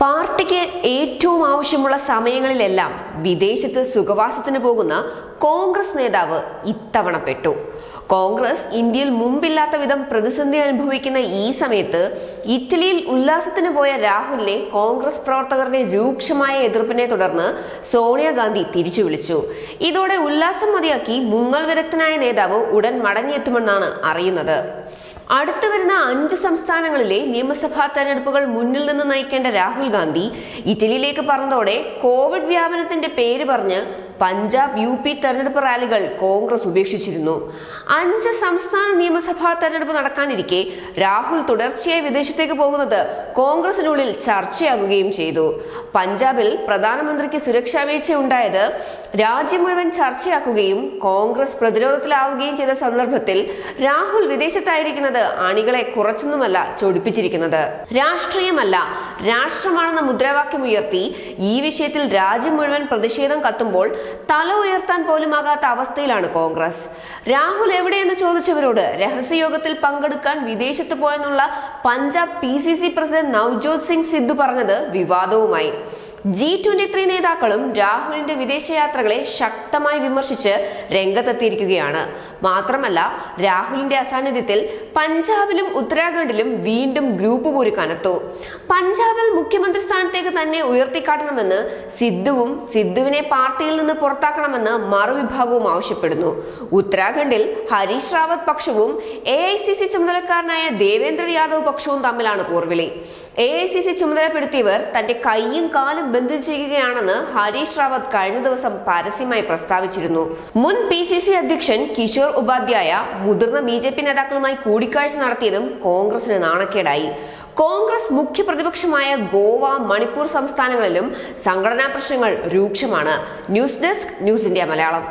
പാർട്ടിക്ക് ഏറ്റവും ആവശ്യമുള്ള സമയങ്ങളിലെല്ലാം വിദേശത്ത് സുഖവാസത്തിന് പോകുന്ന കോൺഗ്രസ് നേതാവ് ഇത്തവണ പെട്ടു. കോൺഗ്രസ് ഇന്ത്യയിൽ മുമ്പില്ലാത്ത വിധം പ്രതിസന്ധി അനുഭവിക്കുന്ന ഈ സമയത്ത് ഇറ്റലിയിൽ ഉല്ലാസത്തിന് പോയ രാഹുലിനെ കോൺഗ്രസ് പ്രവർത്തകരുടെ രൂക്ഷമായ എതിർപ്പിനെ തുടർന്ന് സോണിയാഗാന്ധി തിരിച്ചു വിളിച്ചു. ഇതോടെ ഉല്ലാസം മതിയാക്കി മുങ്ങൽ വിദഗ്ധനായ നേതാവ് ഉടൻ മടങ്ങിയെത്തുമെന്നാണ് അറിയുന്നത്. അടുത്തു വരുന്ന അഞ്ച് സംസ്ഥാനങ്ങളിലെ നിയമസഭാ തെരഞ്ഞെടുപ്പുകൾ മുന്നിൽ നിന്ന് നയിക്കേണ്ട രാഹുൽ ഗാന്ധി ഇറ്റലിയിലേക്ക് പറഞ്ഞതോടെ കോവിഡ് വ്യാപനത്തിന്റെ പേര് പറഞ്ഞ് പഞ്ചാബ് യു പി തെരഞ്ഞെടുപ്പ് റാലികൾ കോൺഗ്രസ് ഉപേക്ഷിച്ചിരുന്നു. അഞ്ച് സംസ്ഥാന നിയമസഭാ തെരഞ്ഞെടുപ്പ് നടക്കാനിരിക്കെ രാഹുൽ തുടർച്ചയായി വിദേശത്തേക്ക് പോകുന്നത് കോൺഗ്രസിനുള്ളിൽ ചർച്ചയാകുകയും ചെയ്തു. പഞ്ചാബിൽ പ്രധാനമന്ത്രിക്ക് സുരക്ഷാ വീഴ്ച ഉണ്ടായത് രാജ്യം മുഴുവൻ ചർച്ചയാക്കുകയും കോൺഗ്രസ് പ്രതിരോധത്തിലാവുകയും ചെയ്ത സന്ദർഭത്തിൽ രാഹുൽ വിദേശത്തായിരിക്കുന്നത് അണികളെ കുറച്ചൊന്നുമല്ല ചൊടിപ്പിച്ചിരിക്കുന്നത്. രാഷ്ട്രീയമല്ല രാഷ്ട്രമാണെന്ന മുദ്രാവാക്യം ഉയർത്തി ഈ വിഷയത്തിൽ രാജ്യം മുഴുവൻ പ്രതിഷേധം കത്തുമ്പോൾ തല ഉയർത്താൻ പോലുമാകാത്ത അവസ്ഥയിലാണ് കോൺഗ്രസ്. രാഹുൽ എവിടെയെന്ന് ചോദിച്ചവരോട് രഹസ്യയോഗത്തിൽ പങ്കെടുക്കാൻ വിദേശത്ത് പോയെന്നുള്ള Punjab P C C president Navjot Singh Sidhu പറഞ്ഞത് വിവാദവുമായി. ജി ട്വന്റി ത്രീ നേതാക്കളും രാഹുലിന്റെ വിദേശയാത്രകളെ ശക്തമായി വിമർശിച്ച് രംഗത്തെത്തിയിരിക്കുകയാണ്. മാത്രമല്ല രാഹുലിന്റെ അസാന്നിധ്യത്തിൽ പഞ്ചാബിലും ഉത്തരാഖണ്ഡിലും വീണ്ടും ഗ്രൂപ്പ് പോര് കനത്തു. പഞ്ചാബിൽ മുഖ്യമന്ത്രി സ്ഥാനത്തേക്ക് തന്നെ ഉയർത്തിക്കാട്ടണമെന്ന് സിദ്ധുവും സിദ്ധുവിനെ പാർട്ടിയിൽ നിന്ന് പുറത്താക്കണമെന്ന് മറുവിഭാഗവും ആവശ്യപ്പെടുന്നു. ഉത്തരാഖണ്ഡിൽ ഹരീഷ് റാവത്ത് പക്ഷവും എ ഐ സി സി ചുമതലക്കാരനായ ദേവേന്ദ്ര യാദവ് പക്ഷവും തമ്മിലാണ് പോർവിളി. എ ഐ സി സി ചുമതലപ്പെടുത്തിയവർ തന്റെ കൈയും കാലും ബന്ധിച്ചിരിക്കുകയാണെന്ന് ഹരീഷ് റാവത്ത് കഴിഞ്ഞ ദിവസം പരസ്യമായി പ്രസ്താവിച്ചിരുന്നു. മുൻ പി സി സി അധ്യക്ഷൻ കിഷോർ ഉപാധ്യായ മുതിർന്ന ബി ജെ പി നേതാക്കളുമായി കൂടിക്കാഴ്ച നടത്തിയതും കോൺഗ്രസിന് നാണക്കേടായി. കോൺഗ്രസ് മുഖ്യ പ്രതിപക്ഷമായ ഗോവ മണിപ്പൂർ സംസ്ഥാനങ്ങളിലും സംഘടനാ പ്രശ്നങ്ങൾ രൂക്ഷമാണ്. News desk news India Malayalam.